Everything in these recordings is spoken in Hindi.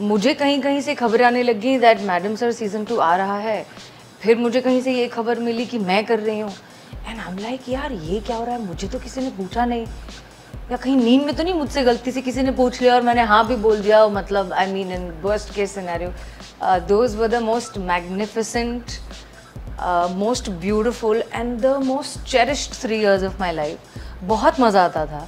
मुझे कहीं कहीं से खबर आने लगी that madam sir season two आ रहा है। फिर मुझे कहीं से ये खबर मिली कि मैं कर रही हूँ। एंड आई एम लाइक यार, ये क्या हो रहा है? मुझे तो किसी ने पूछा नहीं। या कहीं नींद में तो नहीं मुझसे गलती से किसी ने पूछ लिया और मैंने हाँ भी बोल दिया मतलब I mean in worst case scenario those were the most magnificent most beautiful and the most cherished three years of my life बहुत मज़ा आता था।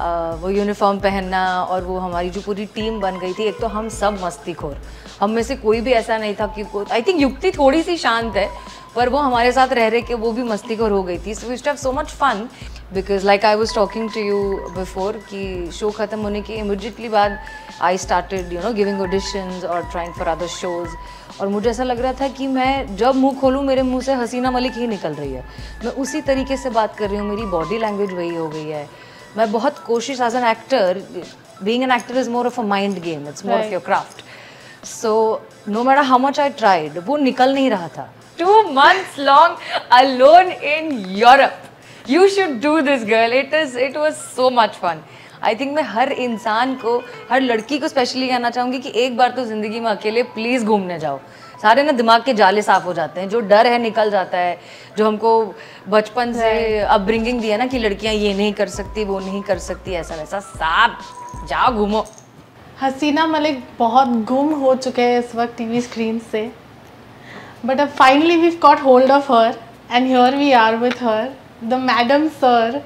वो यूनिफॉर्म पहनना और वो हमारी जो पूरी टीम बन गई थी, एक तो हम सब मस्ती खोर हम में से कोई भी ऐसा नहीं था कि आई थिंक युक्ति थोड़ी सी शांत है, पर वो हमारे साथ रह रहे के वो भी मस्ती खोर हो गई थी। So we so much fun because like I was talking to you before कि शो ख़त्म होने के इमिजिएटली बाद I started you know giving auditions और ट्राइंग फॉर अदर शोज़ और मुझे ऐसा लग रहा था कि मैं जब मुँह खोलूँ, मेरे मुँह से हसीना मलिक ही निकल रही है। मैं उसी तरीके से बात कर रही हूँ, मेरी बॉडी लैंग्वेज वही हो गई है। मैं बहुत कोशिश as an actor being an actor is more of a mind game it's more of your craft so no matter how much I tried वो निकल नहीं रहा था। Two months long alone in Europe you should do this girl it is it was so much fun I think मैं हर इंसान को हर लड़की को स्पेशली कहना चाहूँगी कि एक बार तो ज़िंदगी में अकेले प्लीज़ घूमने जाओ। सारे ना दिमाग के जाले साफ़ हो जाते हैं जो डर है निकल जाता है जो हमको बचपन से अपब्रिंगिंग दिया ना कि लड़कियाँ ये नहीं कर सकती वो नहीं कर सकती ऐसा वैसा साफ़ जाओ घूमो हसीना मलिक बहुत गुम हो चुके हैं इस वक्त टीवी स्क्रीन से बट अब finally we caught hold of her and here we are with her the madam sir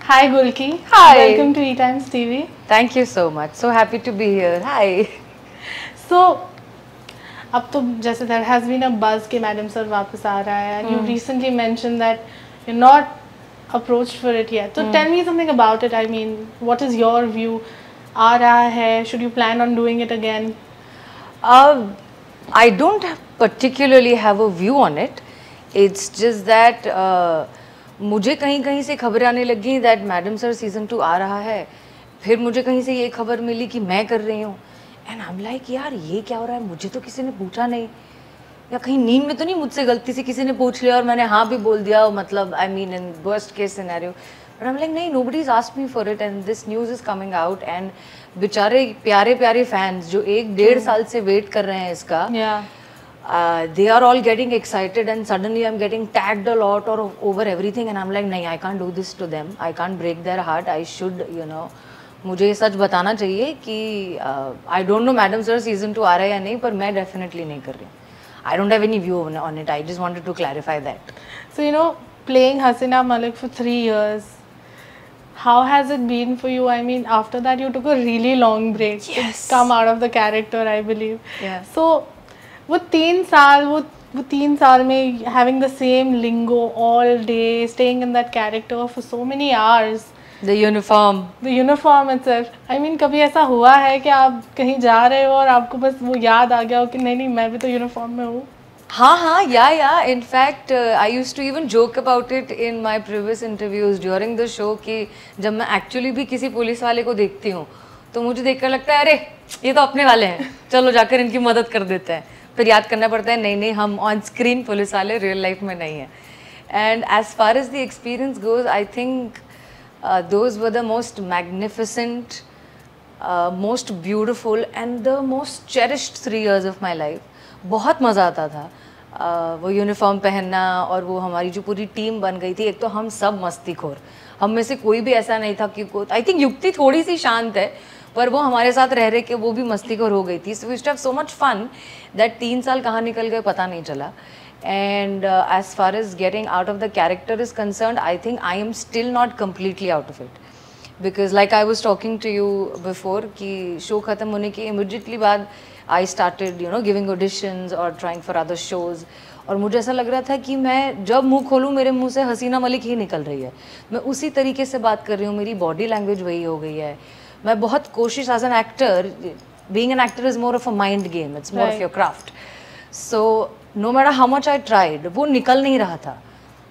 Hi Gulki. Hi. Welcome to E Times TV. Thank you so much. So happy to be here. Hi. So अब तो जैसे देर हैज़ बीन अ बज के मैडम सर वापस आ रहा है you recently mention that you not approach for it ये तो tell me something about it I mean what is your view आ रहा है should you plan on doing it again I don't particularly have a view on it it's just that मुझे कहीं कहीं से खबर आने लगी that madam sir season two आ रहा है। फिर मुझे कहीं से ये खबर मिली कि मैं कर रही हूँ। एंड आई एम लाइक यार ये क्या हो रहा है? मुझे तो किसी ने पूछा नहीं। या कहीं नींद में तो नहीं मुझसे गलती से किसी ने पूछ लिया और मैंने हाँ भी बोल दिया मतलब I mean in worst case scenario but I am like नहीं nobody is ask me for it and this news is coming out and बेचारे प्यारे प्यारे फैंस जो एक डेढ़ साल से वेट कर रहे हैं इसका they are all getting excited and suddenly I am getting getting tagged a lot or over everything and i'm like nahi i can't do this to them. I can't break their heart. I should you know मुझे ये सच बताना चाहिए कि I don't know madam sir season two आ रहा है या नहीं पर मैं डेफिनेटली नहीं कर रही। I don't have any view on it I just wanted to clarify that so you know playing Haseena Malik for three years how has it been for you I mean after that you took a really long break come out of the character I believe so वो तीन साल वो वो तीन साल में having the same lingo all day staying in that character for so many hours the uniform The uniform itself. I mean, कभी ऐसा हुआ है कि आप कहीं जा रहे हो और आपको बस वो याद आ गया हो कि नहीं नहीं मैं भी तो यूनिफॉर्म में हूँ? हाँ हाँ या या. In fact uh, I used to even joke about it in my previous interviews during the show कि जब मैं एक्चुअली भी किसी पुलिस वाले को देखती हूँ तो मुझे देखकर लगता है अरे ये तो अपने वाले हैं। चलो जाकर इनकी मदद कर देते हैं। फिर याद करना पड़ता है नहीं नहीं हम ऑन स्क्रीन पुलिस वाले रियल लाइफ में नहीं हैं. And as far as the experience goes I think those were the most magnificent most beautiful and the most cherished three years of my life बहुत मज़ा आता था। Uh, वो यूनिफॉर्म पहनना और वो हमारी जो पूरी टीम बन गई थी एक तो हम सब मस्ती खोर हम में से कोई भी ऐसा नहीं था कि आई थिंक युक्ति थोड़ी सी शांत है पर वो हमारे साथ रह रहे के वो भी मस्ती खोर हो गई थी। So we have so much fun that तीन साल कहाँ निकल गए पता नहीं चला। And as far as getting out of the character is concern I think I am still not completely out of it because like I was talking to you before कि शो ख़त्म होने के इमिजिएटली बाद I started you know giving auditions और ट्राइंग फॉर अदर शोज़ और मुझे ऐसा लग रहा था कि मैं जब मुँह खोलूँ मेरे मुँह से हसीना मलिक ही निकल रही है। मैं उसी तरीके से बात कर रही हूँ मेरी बॉडी लैंग्वेज वही हो गई है। मैं बहुत कोशिश as an actor being an actor is more of a mind game it's more of your craft so no matter how much I tried वो निकल नहीं रहा था।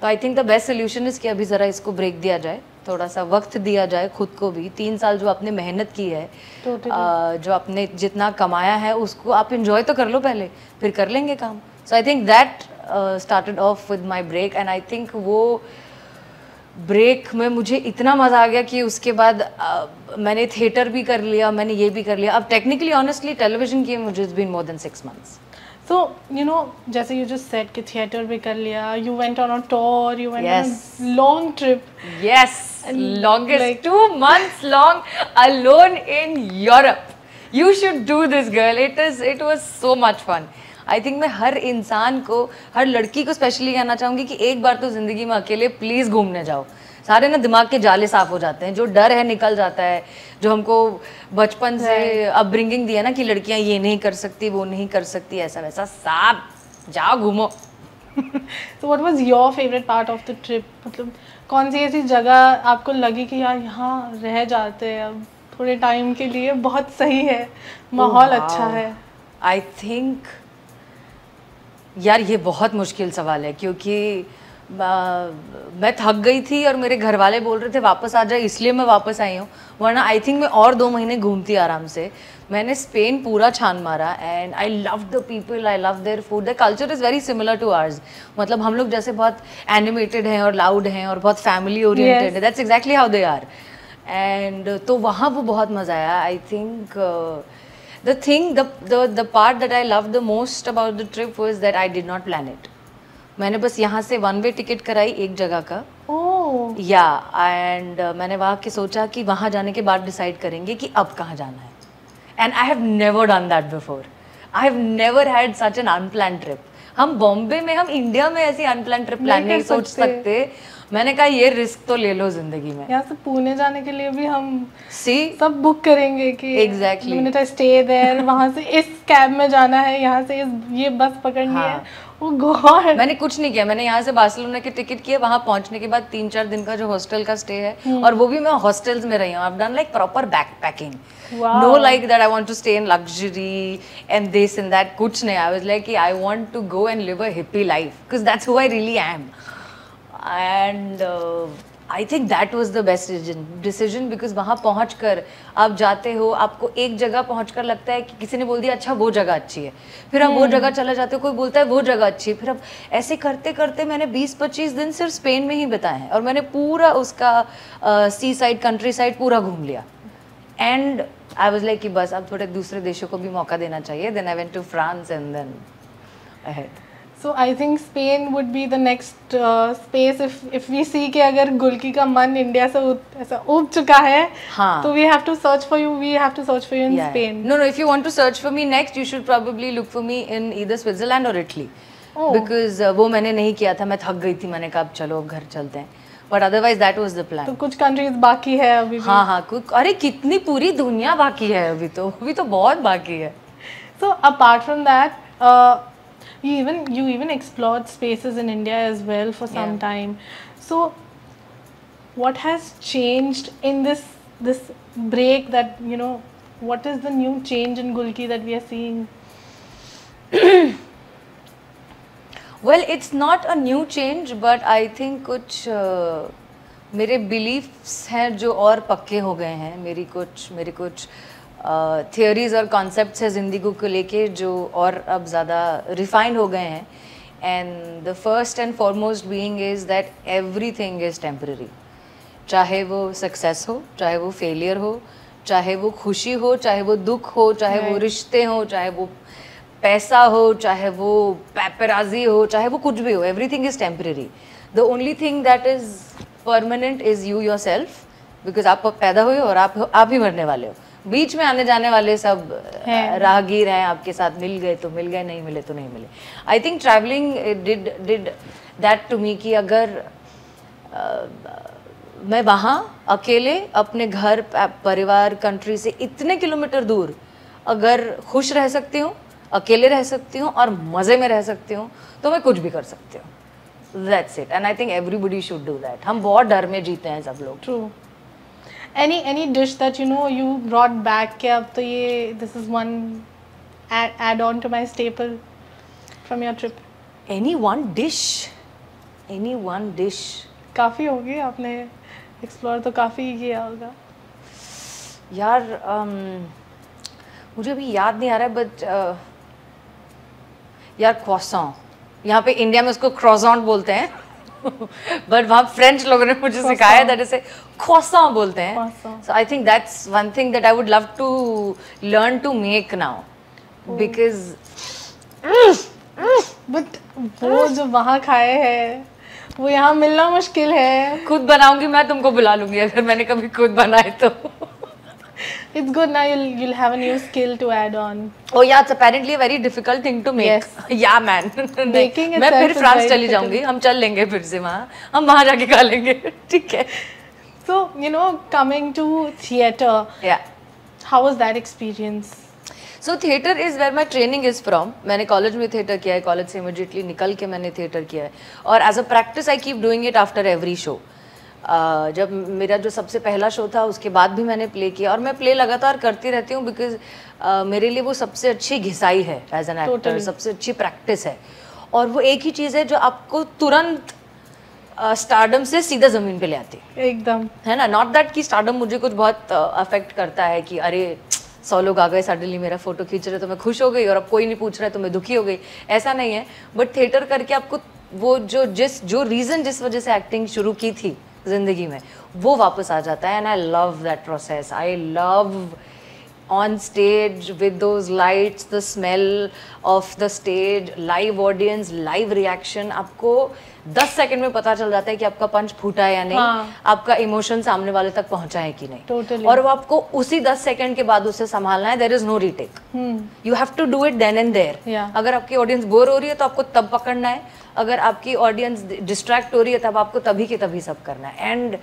तो I think the best solution is कि अभी ज़रा इसको ब्रेक दिया जाए थोड़ा सा वक्त दिया जाए खुद को भी। तीन साल जो आपने मेहनत की है Totally. अ, जो आपने जितना कमाया है उसको आप इंजॉय तो कर लो पहले फिर कर लेंगे काम। So I think that started off with my break and I think वो ब्रेक में मुझे इतना मज़ा आ गया कि उसके बाद आ, मैंने थिएटर भी कर लिया मैंने ये भी कर लिया। अब टेक्निकली ऑनेस्टली टेलीविज़न की मुझे it's been more than six months so you know जैसे यू जस्ट सेट के थिएटर भी कर लिया you went on a tour you went on long trip yes longest two months long alone in Europe you should do this girl it is it was so much fun I think मैं हर इंसान को हर लड़की को स्पेशली कहना चाहूँगी कि एक बार तो ज़िंदगी में अकेले प्लीज़ घूमने जाओ। सारे ना दिमाग के जाले साफ़ हो जाते हैं जो डर है निकल जाता है जो हमको बचपन से अपब्रिंगिंग दिया ना कि लड़कियाँ ये नहीं कर सकती वो नहीं कर सकती ऐसा वैसा साफ़ जाओ घूमो। So, what was your favorite part of the trip? मतलब कौन सी ऐसी जगह आपको लगी कि यार यहाँ रह जाते हैं अब थोड़े टाइम के लिए बहुत सही है माहौल Oh, अच्छा है? आई थिंक यार ये बहुत मुश्किल सवाल है क्योंकि मैं थक गई थी और मेरे घर वाले बोल रहे थे वापस आ जाए इसलिए मैं वापस आई हूँ। वरना आई थिंक मैं और दो महीने घूमती आराम से। मैंने स्पेन पूरा छान मारा and I love the people I love their food the culture is very similar to ours मतलब हम लोग जैसे बहुत एनिमेटेड हैं और लाउड हैं और बहुत फैमिली ओरिएंटेड है। That's exactly how they are and तो वहाँ वो बहुत मज़ा आया। I think the thing the part that I love the most about the trip the that I did not plan it. मैंने बस यहाँ से वन वे टिकट कराई एक जगह का। ओह। या एंड मैंने वहाँ के सोचा कि वहाँ जाने के बाद डिसाइड करेंगे कि अब कहाँ जाना है। And I have never done that before I have never had such an unplan trip हम बॉम्बे में हम इंडिया में ऐसी अनप्लान ट्रिप प्लान नहीं नहीं सोच सकते। सकते। मैंने कहा ये रिस्क तो ले लो ज़िंदगी में. यहाँ से पुणे जाने के लिए भी हम सी सब बुक करेंगे कि एग्जैक्टली Exactly. स्टे देयर वहाँ से इस कैब में जाना है यहाँ से इस ये बस पकड़नी हाँ। ओ गॉड मैंने कुछ नहीं किया मैंने यहाँ से बार्सिलोना की टिकट किया वहाँ पहुँचने के बाद तीन चार दिन का जो हॉस्टल का स्टे है और वो भी मैं हॉस्टल्स में रही हूँ। I done like proper backpacking no like that I want to stay in luxury and this in that कुछ नहीं I was like I want to go and live a hippie life because that's who I really am and I think that was the best decision because वहाँ पहुँच कर आप जाते हो आपको एक जगह पहुँच कर लगता है कि किसी ने बोल दिया अच्छा वो जगह अच्छी है। फिर आप वो जगह चला जाते हो कोई बोलता है वो जगह अच्छी है। फिर अब ऐसे करते करते मैंने 20-25 दिन सिर्फ़ स्पेन में ही बिताए हैं और मैंने पूरा उसका सी साइड कंट्री साइड पूरा घूम लिया। एंड आई वॉज़ लाइक कि बस अब थोड़े दूसरे देशों को भी मौका देना चाहिए। Then I went to France and then so I think Spain would be the next space if if we see कि अगर गुल्की का मन इंडिया से ऐसा उब चुका है हाँ। तो we have to search for you we have to search for you in Spain No, no. If you want to search for me next, you should probably look for me in either Switzerland or Italy. Oh. Because uh, वो मैंने नहीं किया था मैं थक गई थी मैंने कहा अब चलो अब घर चलते हैं but otherwise that was the plan तो कुछ कंट्रीज़ बाकी है अभी भी हाँ हाँ कुछ अरे कितनी पूरी दुनिया बाकी है अभी तो अभी तो बहुत बाकी है so apart from uh, you even you even explored spaces in India as well for some Yeah. time. So what has changed in this this break that you know what is the new change in Gulki that we are seeing? Well it's not a new change but I think कुछ uh, मेरे बिलीफ्स हैं जो और पक्के हो गए हैं मेरी कुछ मेरे कुछ थियोरीज और कॉन्सेप्ट्स हैं ज़िंदगी को लेके जो और अब ज़्यादा रिफाइंड हो गए हैं। And the first and foremost being is that everything is temporary चाहे वो सक्सेस हो चाहे वो फेलियर हो चाहे वो खुशी हो चाहे वो दुख हो चाहे वो रिश्ते हो चाहे वो पैसा हो चाहे वो पैपराजी हो चाहे वो कुछ भी हो everything is temporary the only thing that is permanent is you yourself because आप पैदा हुए और आप आप ही मरने वाले हो। बीच में आने जाने वाले सब हैं। राहगीर हैं आपके साथ मिल गए तो मिल गए नहीं मिले तो नहीं मिले। I think travelling did did that to me कि अगर आ, मैं वहाँ अकेले अपने घर परिवार कंट्री से इतने किलोमीटर दूर अगर खुश रह सकती हूँ अकेले रह सकती हूँ और मज़े में रह सकती हूँ तो मैं कुछ भी कर सकती हूँ। That's it and I think everybody should do that हम बहुत डर में जीते हैं सब लोग। True. Any any dish that you know you brought back के अब तो ये this is one add, add on to my staple from your trip. Any one dish any one dish काफ़ी होगी आपने एक्सप्लोर तो काफ़ी किया होगा। यार um, मुझे अभी याद नहीं आ रहा है बट uh, यार क्रॉसॉन यहाँ पे इंडिया में उसको क्रॉसॉन्ट बोलते हैं। बट वहाँ फ्रेंच लोगों ने मुझे सिखाया दैट इसे खोसा बोलते हैं। So I think that's one thing that I would love to learn to make now because but वो जो वहाँ खाए हैं वो यहाँ मिलना मुश्किल है। खुद बनाऊँगी मैं तुमको बुला लूँगी अगर मैंने कभी खुद बनाए तो। इट्स गुड ना you'll you'll have a new skill to add on Oh yeah, it's apparently a very difficult thing to make. Yes. Yeah, man. Baking मैं itself फिर is फ्रांस very चली difficult. जाऊँगी हम चल लेंगे फिर से वहाँ हम वहाँ जाके खा लेंगे ठीक है so you know coming to theater Yeah. how was that experience so theatre is where my training is from मैंने कॉलेज में थिएटर किया है कॉलेज से इमिडिएटली निकल के मैंने थिएटर किया है और as a practice I keep doing it after every show जब मेरा जो सबसे पहला शो था उसके बाद भी मैंने प्ले किया और मैं प्ले लगातार करती रहती हूँ बिकॉज़ मेरे लिए वो सबसे अच्छी घिसाई है एज एन एक्टर सबसे अच्छी प्रैक्टिस है। और वो एक ही चीज़ है जो आपको तुरंत स्टारडम से सीधा ज़मीन पे ले आती है। एकदम। है ना? नॉट दैट कि स्टार्डम मुझे कुछ बहुत अफेक्ट uh, करता है कि अरे सौ लोग आ गए सडनली मेरा फ़ोटो खींच रहे तो मैं खुश हो गई और अब कोई नहीं पूछ रहा है तो मैं दुखी हो गई। ऐसा नहीं है। बट थिएटर करके आपको वो जो जिस जो रीज़न जिस वजह से एक्टिंग शुरू की थी ज़िंदगी में। वो वापस आ जाता है and I love that process I love on stage with those lights the smell of the stage live audience live reaction आपको 10 सेकंड में पता चल जाता है कि आपका पंच फूटा है या नहीं हाँ. आपका इमोशन सामने वाले तक पहुँचा है कि नहीं Totally. और वो आपको उसी 10 सेकंड के बाद उसे संभालना है there is no retake you have to do it then and there. अगर आपकी ऑडियंस बोर हो रही है तो आपको तब पकड़ना है अगर आपकी ऑडियंस डिस्ट्रैक्ट हो रही है तब आपको तभी के तभी सब करना है and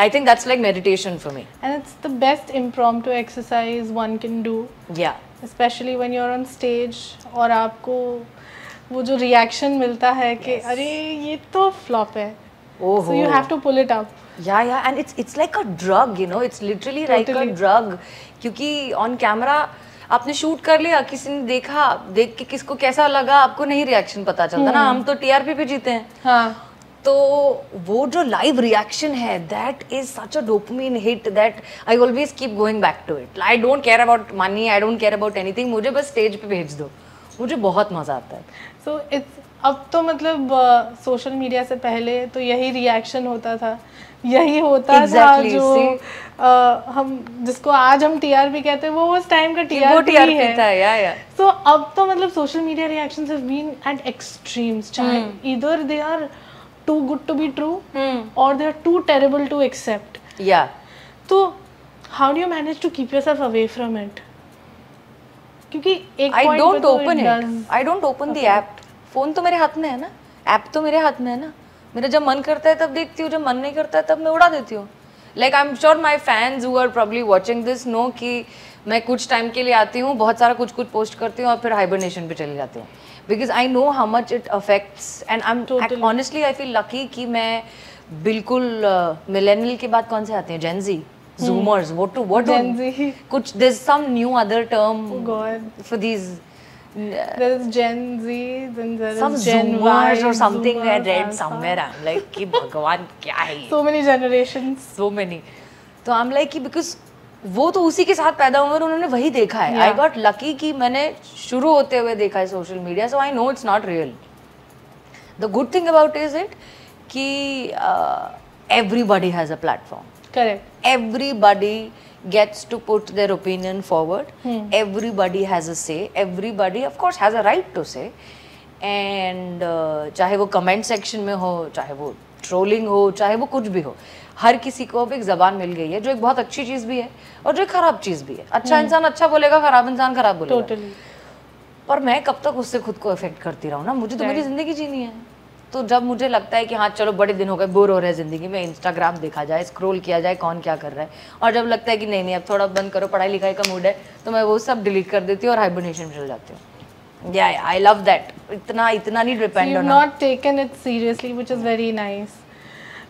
I think that's like meditation for me and it's the best impromptu exercise one can do या especially when you're on stage और आपको वो जो रिएक्शन मिलता है कि अरे ये तो फ्लॉप है ओहो so you have to pull it up Yeah, yeah, and it's it's like a drug, you know. It's literally totally. like a drug. क्योंकि ऑन कैमरा आपने शूट कर लिया किसी ने देखा देख के किसको कैसा लगा आपको नहीं रिएक्शन पता चलता ना हम तो टीआरपी पे जीते हैं हाँ तो वो जो लाइव रिएक्शन है that is such a dopamine hit that I always keep going back to it I don't care about money I don't care about anything मुझे बस स्टेज पे भेज दो। मुझे बहुत मज़ा आता है। सो इट्स अब तो मतलब सोशल मीडिया से पहले तो यही रिएक्शन होता था। यही होता Exactly, था जो? अ, हम जिसको आज हम टीआरपी कहते हैं वो उस टाइम का टीआरपी है था या या सो अब तो मतलब social media reactions have been at extremes चाहे इधर they are too good to be true और they are too terrible to accept या तो how do you manage to keep yourself away from it क्योंकि एक I don't open it it I don't open the app phone तो मेरे हाथ में है ना? ऐप तो मेरे हाथ में है ना? मेरा जब मन करता है तब देखती हूँ जब मन नहीं करता है तब मैं उड़ा देती हूँ। Like I am sure my fans who are probably watching this know कि मैं कुछ टाइम के लिए आती हूँ बहुत सारा कुछ कुछ पोस्ट करती हूँ और फिर हाइबरनेशन पे चली जाती हूँ because I know how much it affects and I am honestly I feel lucky कि मैं बिल्कुल मिलेनियल uh, के बाद कौन से आते हैं Gen Z zoomers what to what Gen Z. कुछ there some new other term Oh God. for these There Gen Z, then there some is Gen zoomers Y, or something I read somewhere. I'm like कि भगवान क्या है ये? So many generations. so many. तो I'm like कि because वो तो उसी के साथ पैदा हुए और उन्होंने वही देखा है। आई गॉट लकी कि मैंने शुरू होते हुए देखा है social media so I know it's not real the good thing about is it कि everybody has a platform Correct. everybody gets to put their opinion forward. Everybody has a say. Everybody of course has a right to say. And uh, चाहे वो कमेंट सेक्शन में हो चाहे वो ट्रोलिंग हो चाहे वो कुछ भी हो। हर किसी को अब एक जबान मिल गई है जो एक बहुत अच्छी चीज़ भी है और जो एक खराब चीज़ भी है। अच्छा इंसान अच्छा बोलेगा खराब इंसान खराब बोलेगा। Totally. पर मैं कब तक उससे खुद को अफेक्ट करती रहूँ ना? मुझे तो मेरी ज़िंदगी जीनी है। तो जब मुझे लगता है कि हाँ चलो बड़े दिन हो गए बोर हो रहे हैं ज़िंदगी में इंस्टाग्राम देखा जाए स्क्रॉल किया जाए कौन क्या कर रहा है? और जब लगता है कि नहीं नहीं अब थोड़ा बंद करो पढ़ाई लिखाई का मूड है तो मैं वो सब डिलीट कर देती हूँ और हाइबरनेशन में चल जाती हूँ। या आई लव दैट इतना इतना नहीं So depend you've on not taken it seriously, which is very nice.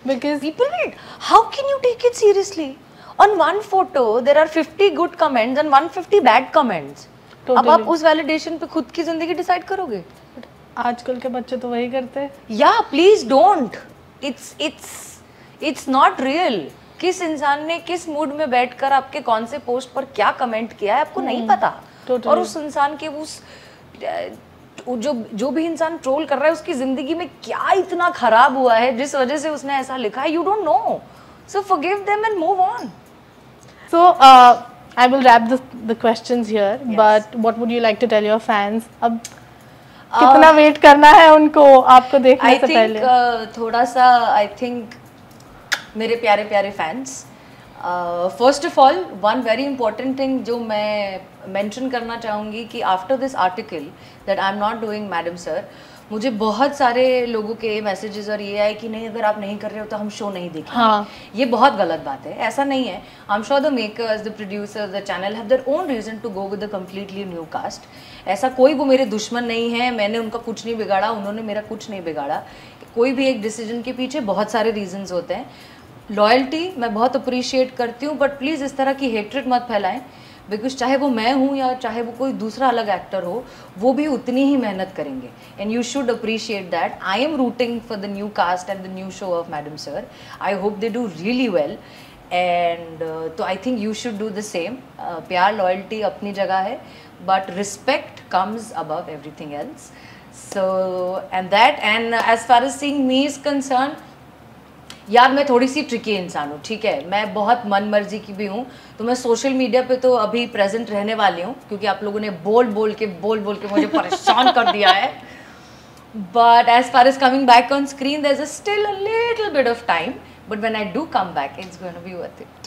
Because people need how can you take it seriously? On one photo there are 50 good comments and 150 bad comments. Totally. अब आप उस वैलिडेशन पे खुद की ज़िंदगी डिसाइड करोगे आजकल के बच्चे तो वही करते हैं। या please don't it's it's it's not real किस इंसान ने किस मूड में बैठकर आपके कौन से पोस्ट पर क्या कमेंट किया है आपको नहीं पता। totally. और उस इंसान के उस जो जो भी इंसान ट्रोल कर रहा है उसकी ज़िंदगी में क्या इतना खराब हुआ है जिस वजह से उसने ऐसा लिखा है you don't know so forgive them and move on uh, I will wrap the, the questions here. But what would you like to tell your fans? अब कितना वेट करना है उनको आपको देखने आई से पहले थिंक थोड़ा सा आई थिंक मेरे प्यारे प्यारे fans first of all one very important thing जो मैं मेंशन करना चाहूँगी कि after this article that I am not doing madam sir मुझे बहुत सारे लोगों के मैसेजेस और ये आए कि नहीं अगर आप नहीं कर रहे हो तो हम शो नहीं देखेंगे। हाँ। ये बहुत गलत बात है। ऐसा नहीं है। I am sure the makers the producers the channel have their own reason to go with the completely new cast ऐसा कोई वो मेरे दुश्मन नहीं है। मैंने उनका कुछ नहीं बिगाड़ा उन्होंने मेरा कुछ नहीं बिगाड़ा। कोई भी एक डिसीज़न के पीछे बहुत सारे रीजंस होते हैं। लॉयल्टी मैं बहुत अप्रिशिएट करती हूँ बट प्लीज़ इस तरह की हेट्रेड मत फैलाएँ। बिकॉज़ चाहे वो मैं हूँ या चाहे वो कोई दूसरा अलग एक्टर हो, वो भी उतनी ही मेहनत करेंगे। And you should appreciate that I am rooting for the new cast and the new show of madam sir I hope they do really well and तो I think you should do the same प्यार लॉयल्टी अपनी जगह है but respect comes above everything else so and that and as far as seeing me is concern यार, मैं थोड़ी सी ट्रिकी इंसान हूँ, ठीक है? मैं बहुत मन मर्ज़ी की भी हूँ तो मैं सोशल मीडिया पे तो अभी प्रेजेंट रहने वाली हूँ, क्योंकि आप लोगों ने बोल बोल के, बोल बोल के मुझे परेशान कर दिया है। But as far as coming back on screen there is still a little bit of time but when I do come back it's going be worth it